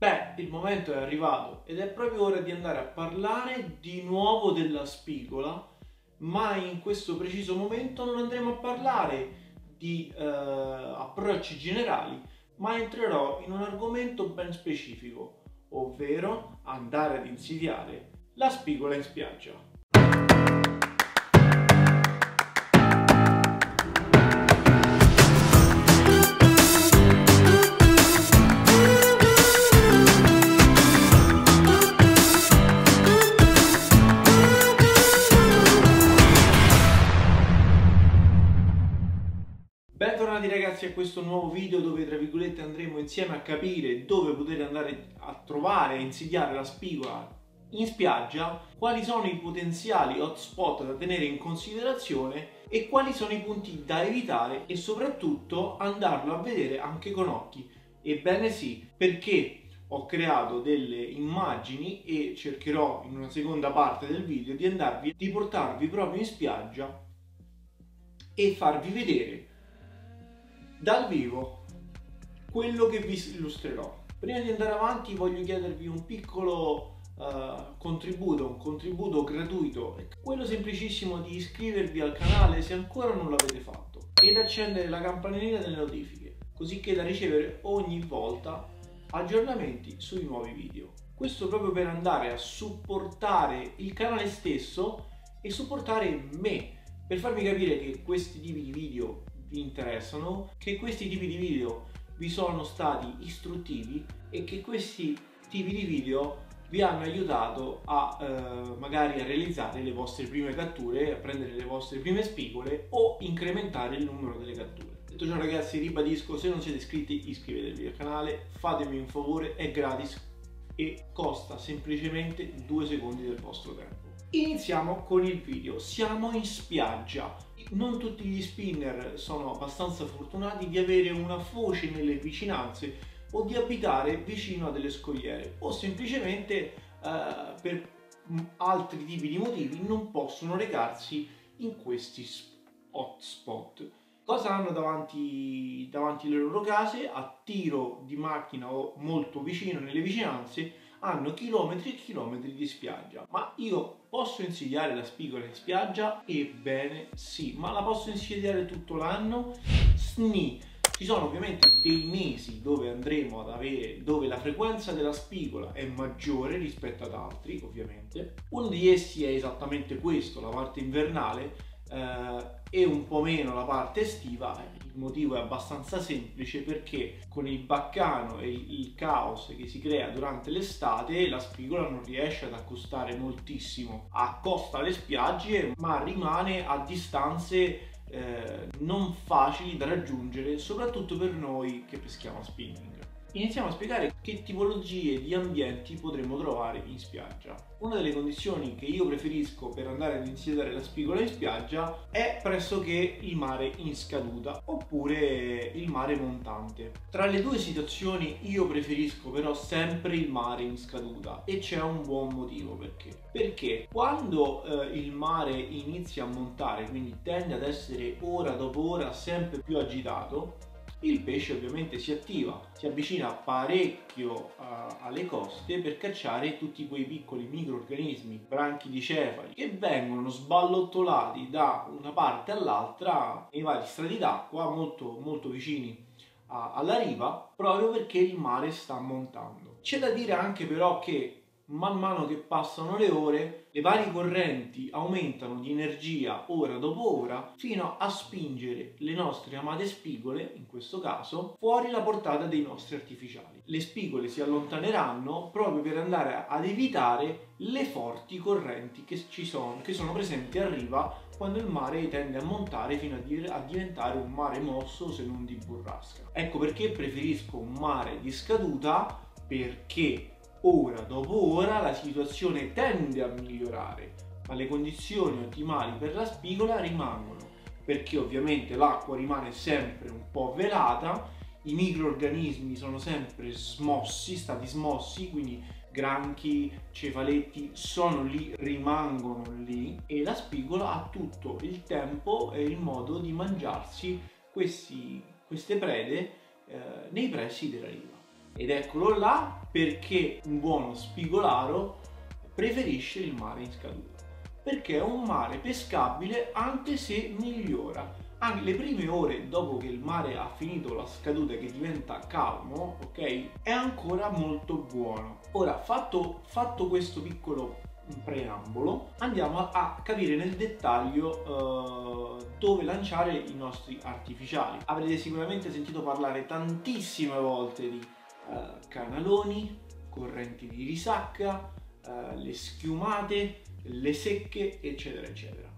Beh, il momento è arrivato ed è proprio ora di andare a parlare di nuovo della spigola, ma in questo preciso momento non andremo a parlare di eh, approcci generali, ma entrerò in un argomento ben specifico, ovvero andare ad insidiare la spigola in spiaggia. Bentornati ragazzi a questo nuovo video dove tra virgolette andremo insieme a capire dove potete andare a trovare e insidiare la spigola in spiaggia, quali sono i potenziali hotspot da tenere in considerazione e quali sono i punti da evitare e soprattutto andarlo a vedere anche con occhi. Ebbene sì, perché ho creato delle immagini e cercherò in una seconda parte del video di andarvi di portarvi proprio in spiaggia e farvi vedere dal vivo quello che vi illustrerò. Prima di andare avanti voglio chiedervi un piccolo uh, contributo, un contributo gratuito, quello semplicissimo di iscrivervi al canale se ancora non l'avete fatto ed accendere la campanellina delle notifiche, così che da ricevere ogni volta aggiornamenti sui nuovi video. Questo proprio per andare a supportare il canale stesso e supportare me, per farvi capire che questi tipi di video vi interessano, che questi tipi di video vi sono stati istruttivi e che questi tipi di video vi hanno aiutato a eh, magari a realizzare le vostre prime catture, a prendere le vostre prime spigole o incrementare il numero delle catture. Detto ciò ragazzi ribadisco, se non siete iscritti iscrivetevi al canale, fatemi un favore, è gratis e costa semplicemente due secondi del vostro tempo. Iniziamo con il video, siamo in spiaggia non tutti gli spinner sono abbastanza fortunati di avere una foce nelle vicinanze o di abitare vicino a delle scogliere o semplicemente eh, per altri tipi di motivi non possono recarsi in questi hotspot. Cosa hanno davanti, davanti alle loro case? A tiro di macchina o molto vicino nelle vicinanze hanno chilometri e chilometri di spiaggia. Ma io posso insidiare la spigola in spiaggia? Ebbene sì, ma la posso insidiare tutto l'anno? Sni. Ci sono ovviamente dei mesi dove andremo ad avere, dove la frequenza della spigola è maggiore rispetto ad altri, ovviamente. Uno di essi è esattamente questo, la parte invernale, eh, e un po' meno la parte estiva. Il motivo è abbastanza semplice perché con il baccano e il caos che si crea durante l'estate la spigola non riesce ad accostare moltissimo, accosta le spiagge ma rimane a distanze eh, non facili da raggiungere soprattutto per noi che peschiamo a spinning. Iniziamo a spiegare che tipologie di ambienti potremmo trovare in spiaggia. Una delle condizioni che io preferisco per andare ad insidiare la spigola in spiaggia è pressoché il mare in scaduta oppure il mare montante. Tra le due situazioni io preferisco però sempre il mare in scaduta e c'è un buon motivo perché. Perché quando eh, il mare inizia a montare, quindi tende ad essere ora dopo ora sempre più agitato, il pesce ovviamente si attiva, si avvicina parecchio a, alle coste per cacciare tutti quei piccoli microorganismi, branchi di cefali, che vengono sballottolati da una parte all'altra nei vari strati d'acqua molto, molto vicini a, alla riva, proprio perché il mare sta montando. C'è da dire anche però che man mano che passano le ore, le varie correnti aumentano di energia ora dopo ora fino a spingere le nostre amate spigole, in questo caso, fuori la portata dei nostri artificiali. Le spigole si allontaneranno proprio per andare ad evitare le forti correnti che ci sono, che sono presenti a riva quando il mare tende a montare fino a, diventare un mare mosso se non di burrasca. Ecco perché preferisco un mare di scaduta perché ora dopo ora la situazione tende a migliorare, ma le condizioni ottimali per la spigola rimangono, perché ovviamente l'acqua rimane sempre un po' velata, i microorganismi sono sempre smossi, stati smossi, quindi granchi, cefaletti sono lì, rimangono lì e la spigola ha tutto il tempo e il modo di mangiarsi questi, queste prede eh, nei pressi della riva. Ed eccolo là perché un buono spigolaro preferisce il mare in scaduta. Perché è un mare pescabile anche se migliora. Anche le prime ore dopo che il mare ha finito la scaduta che diventa calmo, ok? È ancora molto buono. Ora, fatto, fatto questo piccolo preambolo, andiamo a capire nel dettaglio uh, dove lanciare i nostri artificiali. Avrete sicuramente sentito parlare tantissime volte di uh, canaloni, correnti di risacca, uh, le schiumate, le secche, eccetera, eccetera.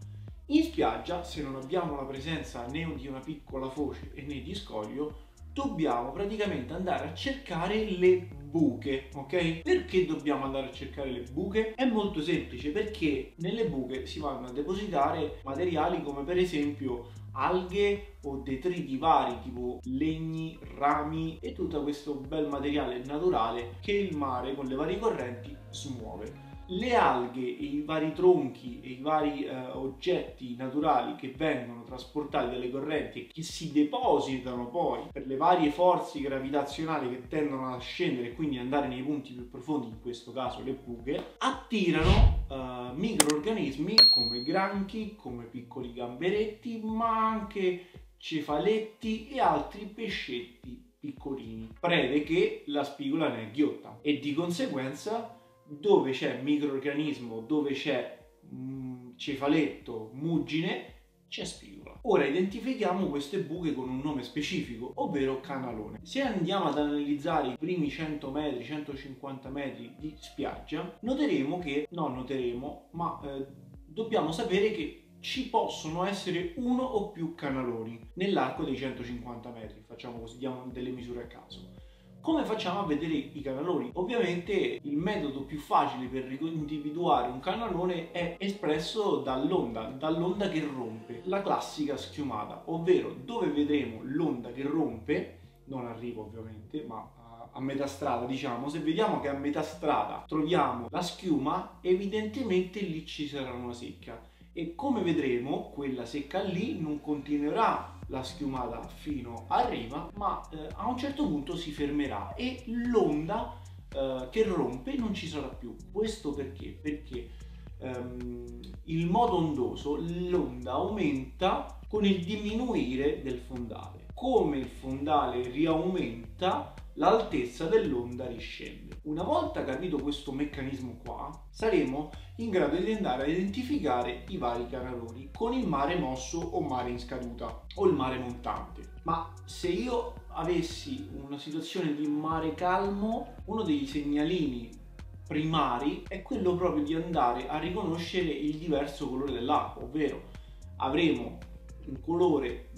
In spiaggia, se non abbiamo la presenza né di una piccola foce né di scoglio, dobbiamo praticamente andare a cercare le buche, ok? Perché dobbiamo andare a cercare le buche? È molto semplice perché nelle buche si vanno a depositare materiali come per esempio alghe o detriti vari tipo legni, rami e tutto questo bel materiale naturale che il mare con le varie correnti smuove le alghe e i vari tronchi e i vari eh, oggetti naturali che vengono trasportati dalle correnti e che si depositano poi per le varie forze gravitazionali che tendono a scendere e quindi andare nei punti più profondi, in questo caso le buche, attirano eh, microorganismi come granchi, come piccoli gamberetti, ma anche cefaletti e altri pescetti piccolini, prede che la spigola ne è ghiotta e di conseguenza dove c'è microorganismo, dove c'è mh, mm, cefaletto, muggine, c'è spigola. Ora identifichiamo queste buche con un nome specifico, ovvero canalone. Se andiamo ad analizzare i primi 100 metri, 150 metri di spiaggia, noteremo che, no noteremo, ma eh, dobbiamo sapere che ci possono essere uno o più canaloni nell'arco dei 150 metri, facciamo così, diamo delle misure a caso. Come facciamo a vedere i canaloni? Ovviamente il metodo più facile per individuare un canalone è espresso dall'onda, dall'onda che rompe, la classica schiumata, ovvero dove vedremo l'onda che rompe, non arriva ovviamente, ma a metà strada, diciamo, se vediamo che a metà strada troviamo la schiuma, evidentemente lì ci sarà una secca e come vedremo quella secca lì non continuerà la schiumata fino a riva, ma eh, a un certo punto si fermerà e l'onda eh, che rompe non ci sarà più. Questo perché? Perché ehm, il modo ondoso, l'onda aumenta con il diminuire del fondale. Come il fondale riaumenta, l'altezza dell'onda riscende. Una volta capito questo meccanismo qua, saremo in grado di andare a identificare i vari canaloni con il mare mosso o mare in scaduta o il mare montante. Ma se io avessi una situazione di mare calmo, uno dei segnalini primari è quello proprio di andare a riconoscere il diverso colore dell'acqua, ovvero avremo un colore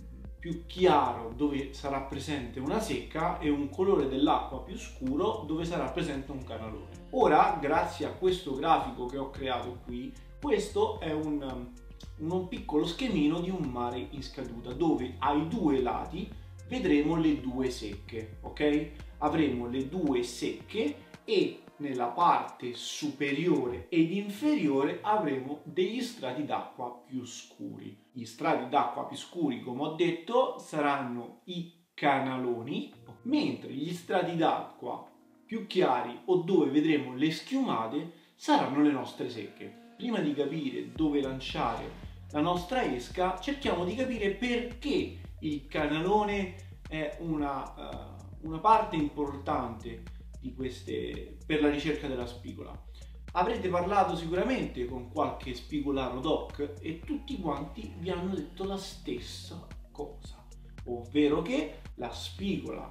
più chiaro dove sarà presente una secca e un colore dell'acqua più scuro dove sarà presente un canalone. Ora, grazie a questo grafico che ho creato qui, questo è un, un piccolo schemino di un mare in scaduta dove ai due lati vedremo le due secche, ok? Avremo le due secche e nella parte superiore ed inferiore avremo degli strati d'acqua più scuri. Gli strati d'acqua più scuri, come ho detto, saranno i canaloni, mentre gli strati d'acqua più chiari o dove vedremo le schiumate saranno le nostre secche. Prima di capire dove lanciare la nostra esca, cerchiamo di capire perché il canalone è una, uh, una parte importante queste, per la ricerca della spigola. Avrete parlato sicuramente con qualche spigolaro doc e tutti quanti vi hanno detto la stessa cosa, ovvero che la spigola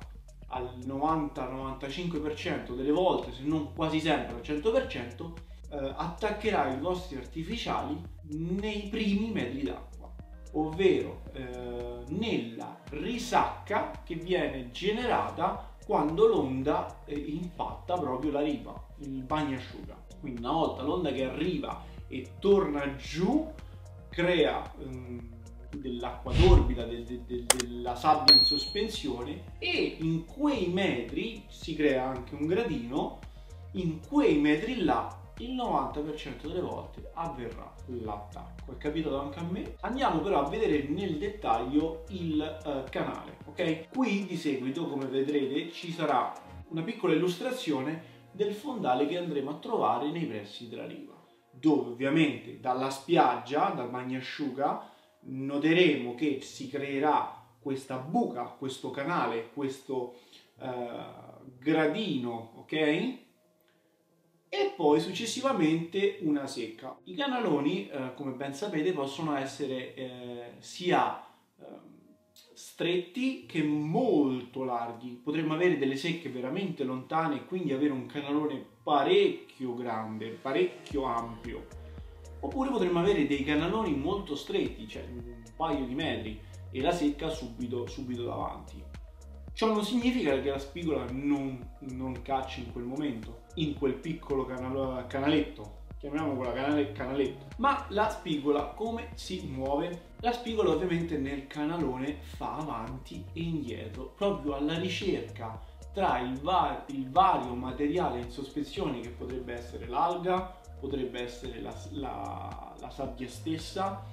al 90-95% delle volte, se non quasi sempre al 100%, eh, attaccherà i vostri artificiali nei primi metri d'acqua, ovvero eh, nella risacca che viene generata quando l'onda eh, impatta proprio la riva, il bagnasciuga. Quindi una volta l'onda che arriva e torna giù, crea um, dell'acqua torbida, del, del, della sabbia in sospensione e in quei metri si crea anche un gradino, in quei metri là il 90% delle volte avverrà l'attacco. È capito anche a me? Andiamo però a vedere nel dettaglio il uh, canale, ok? Qui di seguito, come vedrete, ci sarà una piccola illustrazione del fondale che andremo a trovare nei pressi della riva, dove ovviamente dalla spiaggia, dal bagnasciuga, noteremo che si creerà questa buca, questo canale, questo uh, gradino, ok? E poi successivamente una secca. I canaloni, uh, come ben sapete, possono essere uh, sia ehm, stretti che molto larghi. Potremmo avere delle secche veramente lontane e quindi avere un canalone parecchio grande, parecchio ampio. Oppure potremmo avere dei canaloni molto stretti, cioè un paio di metri, e la secca subito, subito davanti. Ciò non significa che la spigola non, non cacci in quel momento, in quel piccolo canal- canaletto, chiamiamolo quella canale, canaletto. Ma la spigola come si muove? La spigola ovviamente nel canalone fa avanti e indietro, proprio alla ricerca tra il, va- il vario materiale in sospensione che potrebbe essere l'alga, potrebbe essere la, la, la sabbia stessa,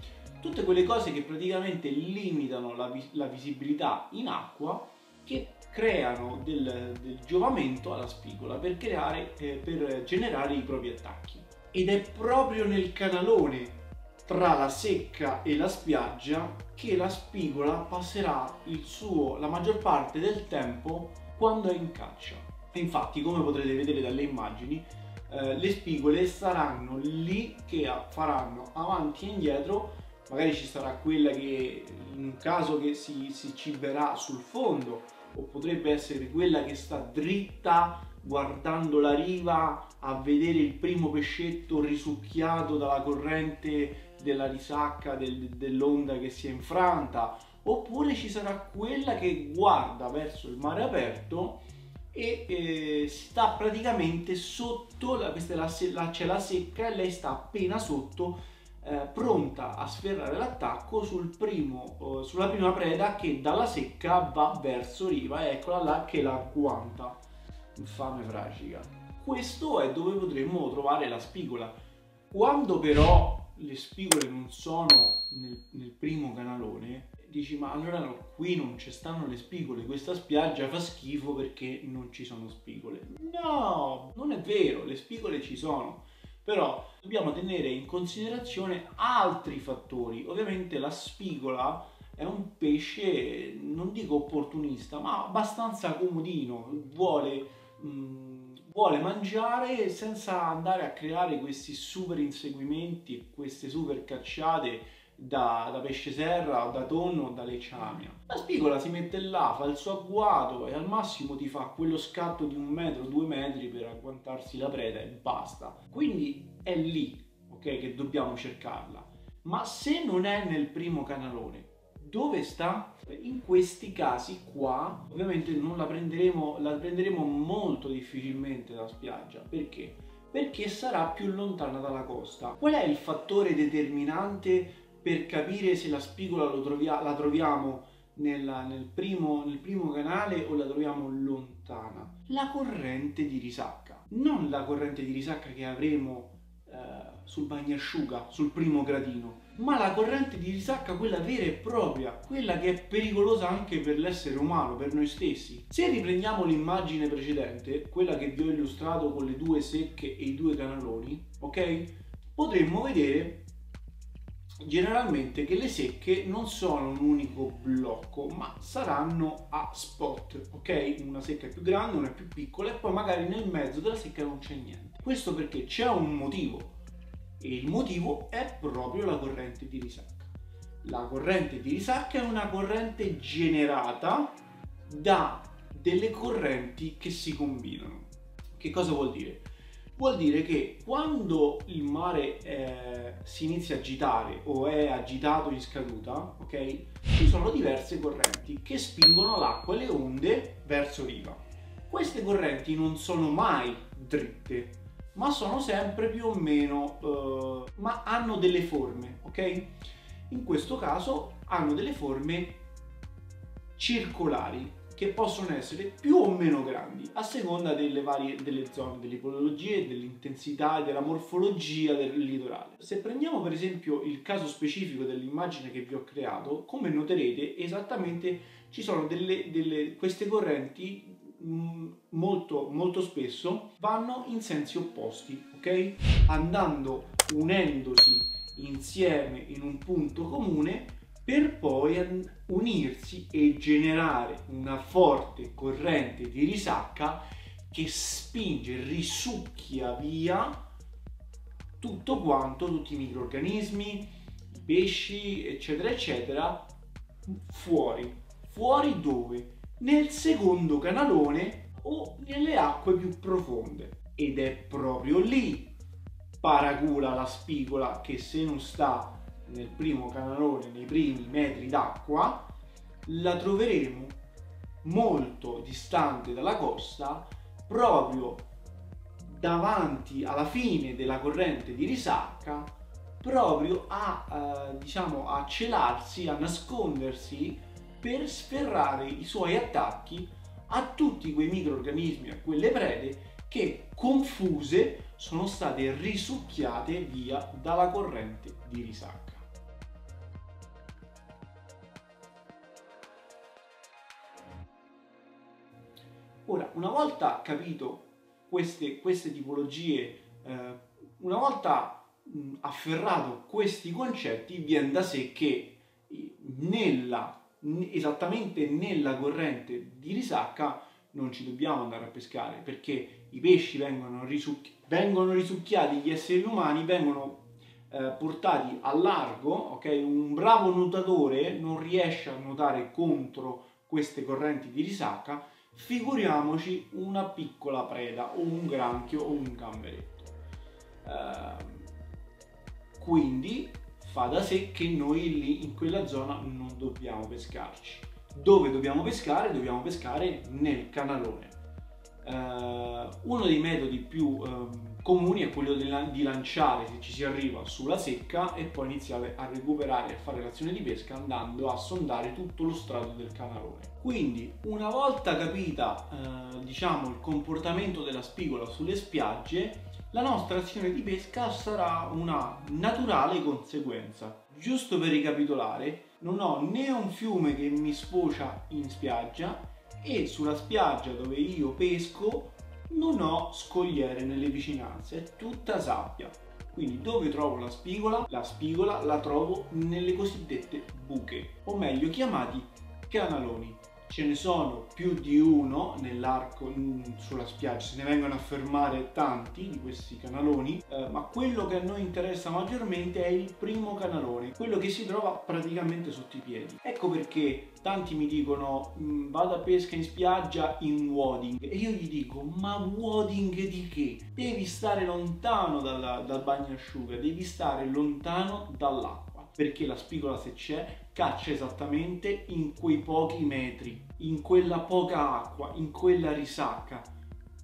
tutte quelle cose che praticamente limitano la, la visibilità in acqua che creano del, del, giovamento alla spigola per, creare, eh, per generare i propri attacchi. Ed è proprio nel canalone tra la secca e la spiaggia che la spigola passerà suo, la maggior parte del tempo quando è in caccia. infatti, come potrete vedere dalle immagini, eh, le spigole saranno lì che faranno avanti e indietro magari ci sarà quella che in un caso che si, si ciberà sul fondo o potrebbe essere quella che sta dritta guardando la riva a vedere il primo pescetto risucchiato dalla corrente della risacca del, dell'onda che si è infranta oppure ci sarà quella che guarda verso il mare aperto e eh, sta praticamente sotto questa è la, la, c'è la secca e lei sta appena sotto eh, pronta a sferrare l'attacco sul primo, eh, sulla prima preda che dalla secca va verso riva. Eccola là che la agguanta. Infame fragica. Questo è dove potremmo trovare la spigola. Quando però le spigole non sono nel, nel primo canalone, dici ma allora no, qui non ci stanno le spigole, questa spiaggia fa schifo perché non ci sono spigole. No, non è vero, le spigole ci sono però dobbiamo tenere in considerazione altri fattori. Ovviamente la spigola è un pesce, non dico opportunista, ma abbastanza comodino, vuole, mh, vuole mangiare senza andare a creare questi super inseguimenti, queste super cacciate da, da, pesce serra o da tonno o da lecciamia. La spigola si mette là, fa il suo agguato e al massimo ti fa quello scatto di un metro, due metri per agguantarsi la preda e basta. Quindi è lì, ok, che dobbiamo cercarla. Ma se non è nel primo canalone, dove sta? In questi casi qua, ovviamente non la prenderemo, la prenderemo molto difficilmente da spiaggia. Perché? Perché sarà più lontana dalla costa. Qual è il fattore determinante per capire se la spigola trovia, la troviamo nella, nel, primo, nel primo canale o la troviamo lontana? La corrente di risacca, non la corrente di risacca che avremo eh, sul bagnasciuga, sul primo gradino, ma la corrente di risacca, quella vera e propria, quella che è pericolosa anche per l'essere umano, per noi stessi. Se riprendiamo l'immagine precedente, quella che vi ho illustrato con le due secche e i due canaloni, ok? Potremmo vedere generalmente che le secche non sono un unico blocco ma saranno a spot ok? Una secca è più grande una è più piccola e poi magari nel mezzo della secca non c'è niente. Questo perché c'è un motivo e il motivo è proprio la corrente di risacca. La corrente di risacca è una corrente generata da delle correnti che si combinano. Che cosa vuol dire? Vuol dire che quando il mare eh, si inizia a agitare o è agitato in scaduta, ok? Ci sono diverse correnti che spingono l'acqua e le onde verso riva. Queste correnti non sono mai dritte, ma sono sempre più o meno, eh, ma hanno delle forme, ok? In questo caso hanno delle forme circolari, che possono essere più o meno grandi a seconda delle varie delle zone, delle ipologie, dell'intensità e della morfologia del litorale. Se prendiamo per esempio il caso specifico dell'immagine che vi ho creato, come noterete esattamente ci sono delle, delle queste correnti mm, molto, molto spesso vanno in sensi opposti, ok? Andando unendosi insieme in un punto comune per poi unirsi e generare una forte corrente di risacca che spinge, risucchia via tutto quanto, tutti i microorganismi, i pesci, eccetera, eccetera, fuori. Fuori dove? Nel secondo canalone o nelle acque più profonde. Ed è proprio lì, paracula la spigola, che se non sta nel primo canalone, nei primi metri d'acqua, la troveremo molto distante dalla costa, proprio davanti alla fine della corrente di risacca proprio a, eh, diciamo, a celarsi, a nascondersi per sferrare i suoi attacchi a tutti quei microorganismi, a quelle prede che confuse sono state risucchiate via dalla corrente di risacca. Ora, una volta capito queste, queste tipologie, eh, una volta mh, afferrato questi concetti, viene da sé che nella, esattamente nella corrente di risacca non ci dobbiamo andare a pescare perché i pesci vengono, risucchi- vengono risucchiati, gli esseri umani vengono eh, portati a largo, okay? un bravo nuotatore non riesce a nuotare contro queste correnti di risacca figuriamoci una piccola preda o un granchio o un gamberetto. Eh, quindi fa da sé che noi lì in quella zona non dobbiamo pescarci. Dove dobbiamo pescare? Dobbiamo pescare nel canalone. Eh, uno dei metodi più eh, comuni è quello di lanciare se ci si arriva sulla secca e poi iniziare a recuperare e fare l'azione di pesca andando a sondare tutto lo strato del canalone. Quindi una volta capita eh, diciamo il comportamento della spigola sulle spiagge la nostra azione di pesca sarà una naturale conseguenza. Giusto per ricapitolare, non ho né un fiume che mi sfocia in spiaggia e sulla spiaggia dove io pesco non ho scogliere nelle vicinanze, è tutta sabbia. Quindi dove trovo la spigola? La spigola la trovo nelle cosiddette buche, o meglio chiamati canaloni ce ne sono più di uno nell'arco sulla spiaggia, se ne vengono a fermare tanti di questi canaloni, eh, ma quello che a noi interessa maggiormente è il primo canalone, quello che si trova praticamente sotto i piedi. Ecco perché tanti mi dicono mm, vado a pesca in spiaggia in wading e io gli dico ma wading di che? Devi stare lontano dalla, dal bagnasciuga, devi stare lontano dall'acqua perché la spigola se c'è caccia esattamente in quei pochi metri, in quella poca acqua, in quella risacca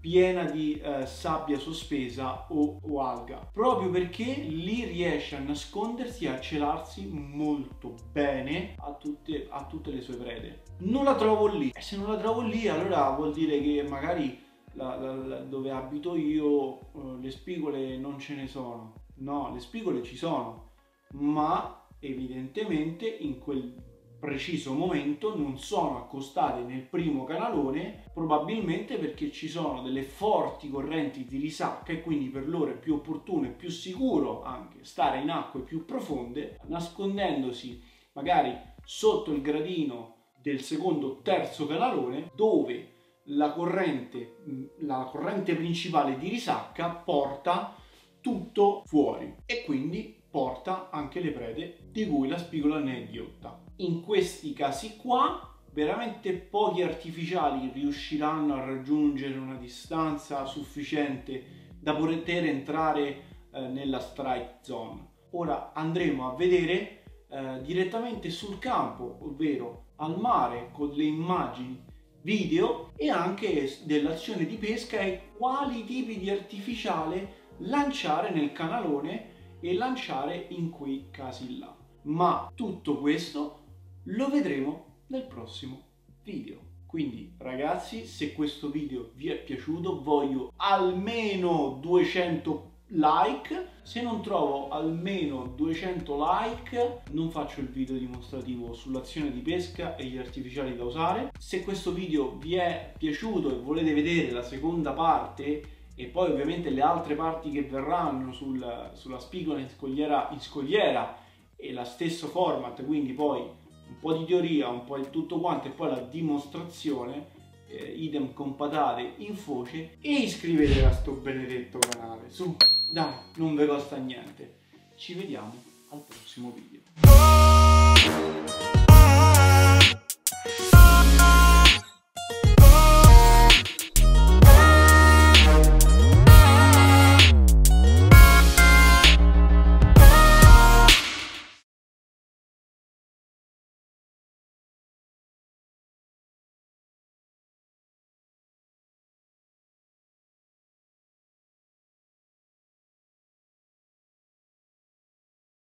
piena di eh, sabbia sospesa o, o, alga, proprio perché lì riesce a nascondersi e a celarsi molto bene a tutte, a tutte le sue prede. Non la trovo lì, e se non la trovo lì allora vuol dire che magari la, la, la, dove abito io eh, le spigole non ce ne sono. No, le spigole ci sono, ma evidentemente in quel preciso momento non sono accostate nel primo canalone probabilmente perché ci sono delle forti correnti di risacca e quindi per loro è più opportuno e più sicuro anche stare in acque più profonde nascondendosi magari sotto il gradino del secondo o terzo canalone dove la corrente, la corrente principale di risacca porta tutto fuori e quindi porta anche le prede di cui la spigola ne è ghiotta. In questi casi qua veramente pochi artificiali riusciranno a raggiungere una distanza sufficiente da poter entrare eh, nella strike zone. Ora andremo a vedere eh, direttamente sul campo, ovvero al mare con le immagini video e anche dell'azione di pesca e quali tipi di artificiale lanciare nel canalone e lanciare in quei casi là. Ma tutto questo lo vedremo nel prossimo video. Quindi ragazzi, se questo video vi è piaciuto, voglio almeno 200 like. Se non trovo almeno 200 like, non faccio il video dimostrativo sull'azione di pesca e gli artificiali da usare. Se questo video vi è piaciuto e volete vedere la seconda parte e poi ovviamente le altre parti che verranno sul, sulla spigola in scogliera, in scogliera e la stesso format, quindi poi un po' di teoria, un po' di tutto quanto e poi la dimostrazione, eh, idem con patate in foce e iscrivetevi a sto benedetto canale, su, dai, non vi costa niente. Ci vediamo al prossimo video.